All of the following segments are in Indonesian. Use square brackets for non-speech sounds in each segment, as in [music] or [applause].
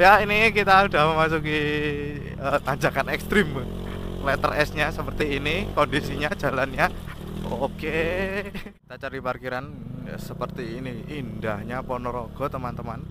Ya ini kita udah memasuki uh, tanjakan ekstrim. Letter S nya seperti ini Kondisinya, jalannya. Oke. Kita cari parkiran ya, seperti ini. Indahnya Ponorogo teman-teman.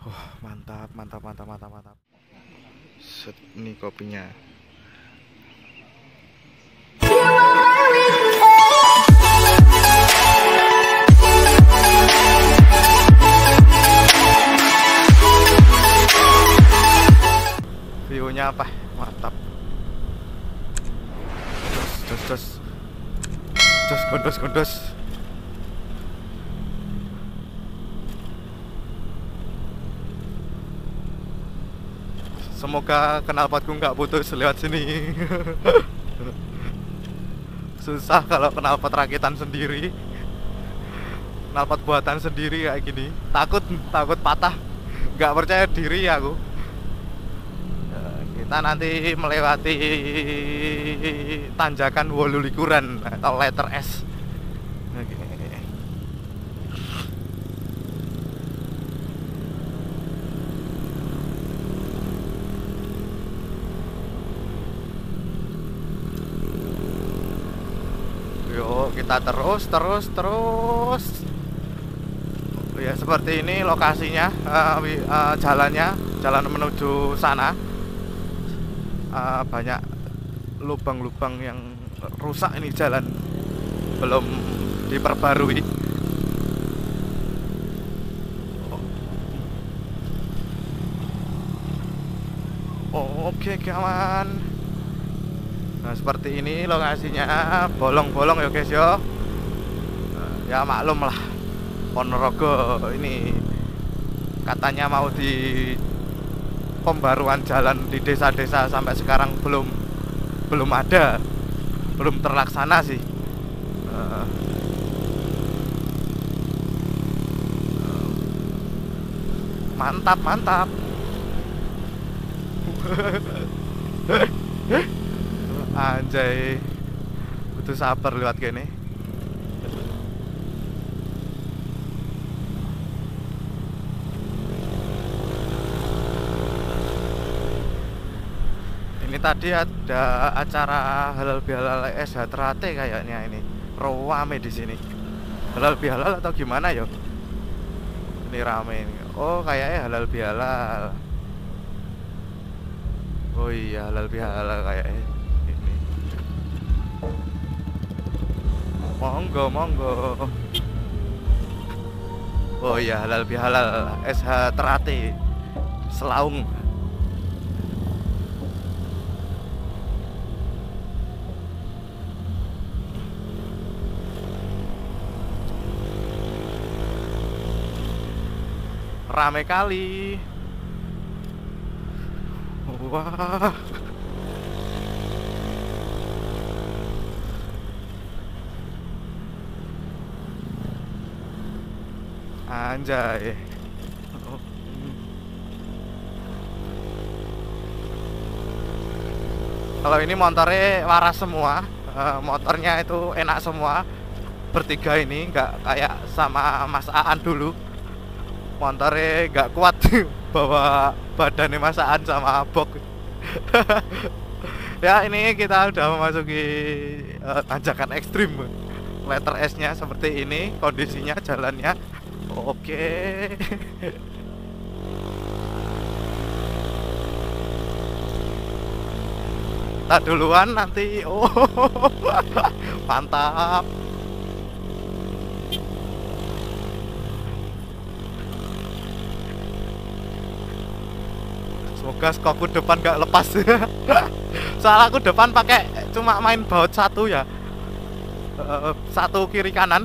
Oh, Mantap, mantap, mantap, mantap, mantap. Set, Ini kopinya view-nya apa? Mantap. Jos jos jos gondos gondos. Semoga knalpotku nggak putus lewat sini. [laughs] Susah kalau knalpot rakitan sendiri. Knalpot buatan sendiri kayak gini. Takut takut patah. Nggak percaya diri aku kita nanti melewati tanjakan Wolulikuran atau letter S. Oke. Yuk kita terus terus terus. Ya seperti ini lokasinya uh, uh, jalannya jalan menuju sana uh, banyak lubang-lubang yang rusak ini jalan. Belum diperbarui. Oh, oke kawan nah seperti ini lokasinya. Bolong-bolong ya guys ya. Ya maklum lah. Ponorogo ini katanya mau di pembaruan jalan di desa-desa sampai sekarang belum belum ada belum terlaksana sih. Uh, mantap mantap. [laughs] Anjay butuh sabar lewat gini ini tadi ada acara halal bihalal SH Trate kayaknya ini. Rame di sini. Halal bihalal atau gimana yo? Ini rame ini. Oh kayaknya halal bihalal. Oh iya halal bihalal kayaknya ini. Monggo monggo. Oh iya halal bihalal SH Trate Selaung rame kali. Wah. Anjay. Kalau ini motornya waras semua motornya itu enak semua. Bertiga ini nggak kayak sama Mas Aan dulu motornya nggak kuat [laughs] bawa badannya masaan sama bok [laughs] ya ini kita udah memasuki uh, tanjakan ekstrim. Letter S nya seperti ini kondisinya jalannya. [laughs] Oke. Tak duluan nanti. Oh mantap semoga skopku depan gak lepas. [laughs] Soalnya aku depan pakai cuma main baut satu ya. Uh, satu kiri kanan.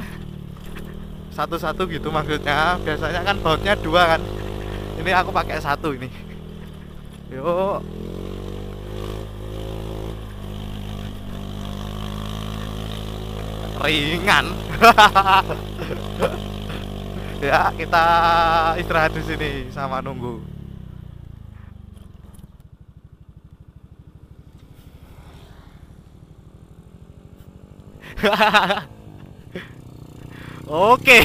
Satu-satu gitu maksudnya. Biasanya kan bautnya dua kan. Ini aku pakai satu ini. Yuk ringan. [laughs] Ya kita istirahat di sini sama nunggu Oke.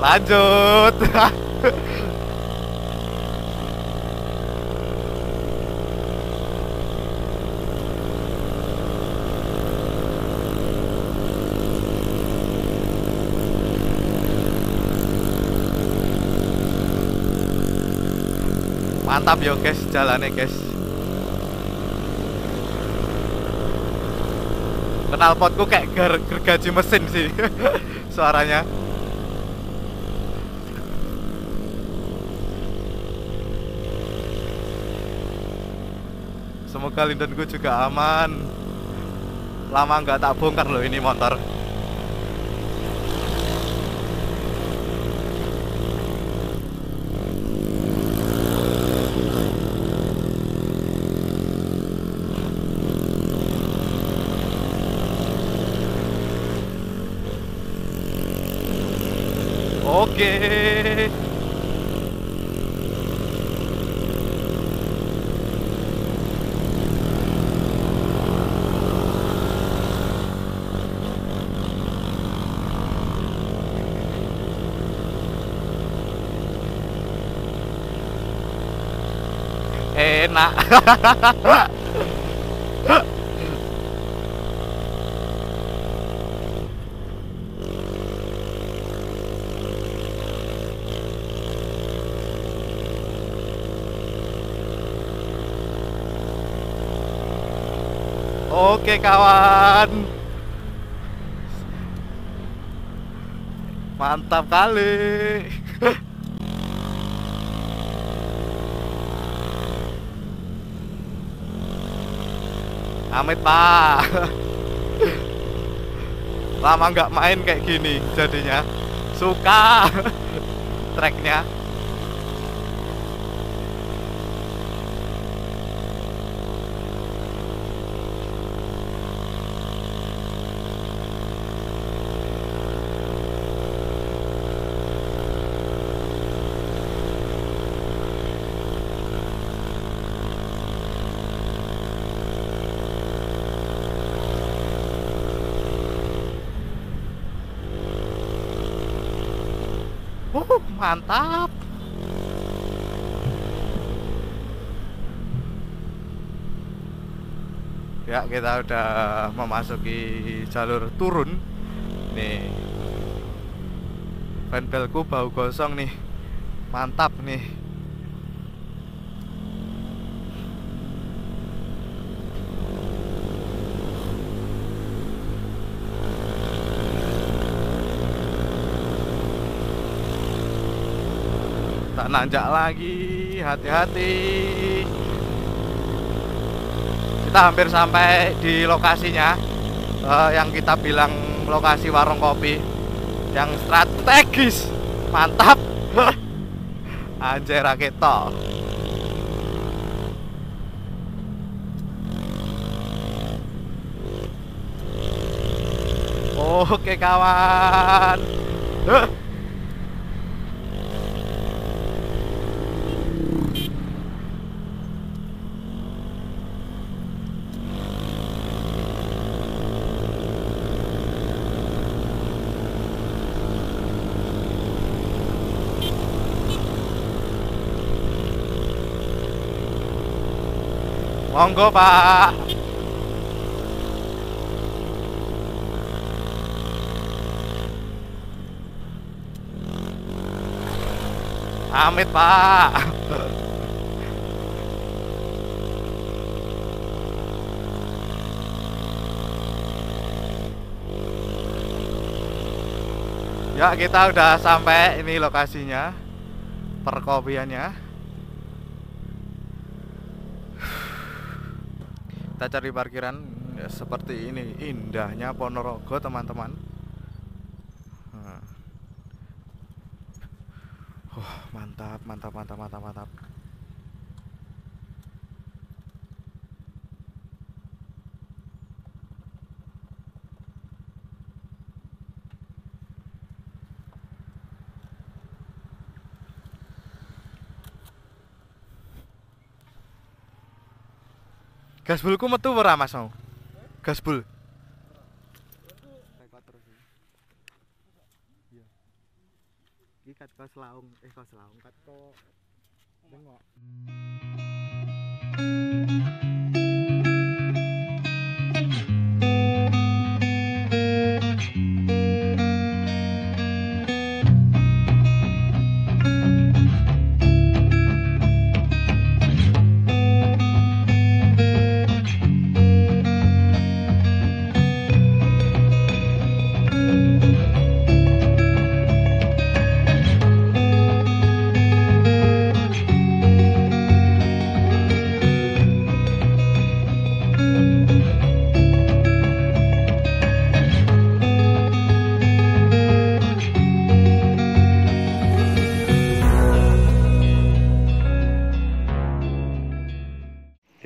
Lanjut. Mantap yo guys, jalannya guys. Kenal potku kayak ger gergaji mesin sih [laughs] suaranya. Semoga lindenku juga aman. Lama nggak tak bongkar loh ini motor. Oke. Enak. [laughs] Oke kawan. Mantap kali. [laughs] Amit pak. Lama nggak main kayak gini jadinya. Suka. [laughs] Tracknya Uh, mantap. Ya, kita udah memasuki jalur turun. Nih. Fanbelku bau gosong nih. Mantap nih. tak nanjak lagi. Hati-hati. Kita hampir sampai di lokasinya. Eh, yang kita bilang lokasi warung kopi. Yang strategis. Mantap. [laughs] Anjay raketo oke kawan Monggo, Pak. Amit, Pak. Ya, kita udah sampai ini lokasinya. Perkopiannya. Kita cari parkiran ya, seperti ini. Indahnya Ponorogo teman-teman. Nah. Wah, mantap mantap mantap mantap mantap Gasbulku metu ora Mas? Gasbul. iki kat kau selaung eh kau selaung kat kau bengok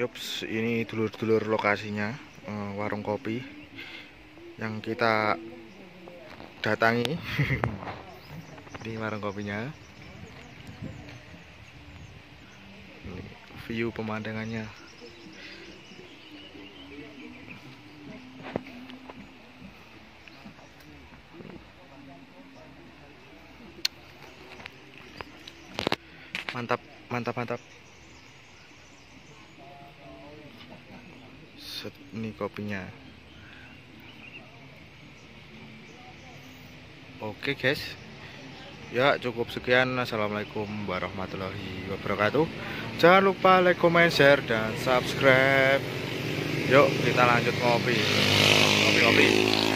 Yups, ini dulur-dulur lokasinya eh, warung kopi yang kita datangi. [laughs] ini warung kopinya. Ini view pemandangannya. Mantap, mantap, mantap. Set, ini kopinya. Oke guys. Ya cukup sekian. Assalamualaikum warahmatullahi wabarakatuh. Jangan lupa like comment share dan subscribe. Yuk kita lanjut ngopi. Ngopi ngopi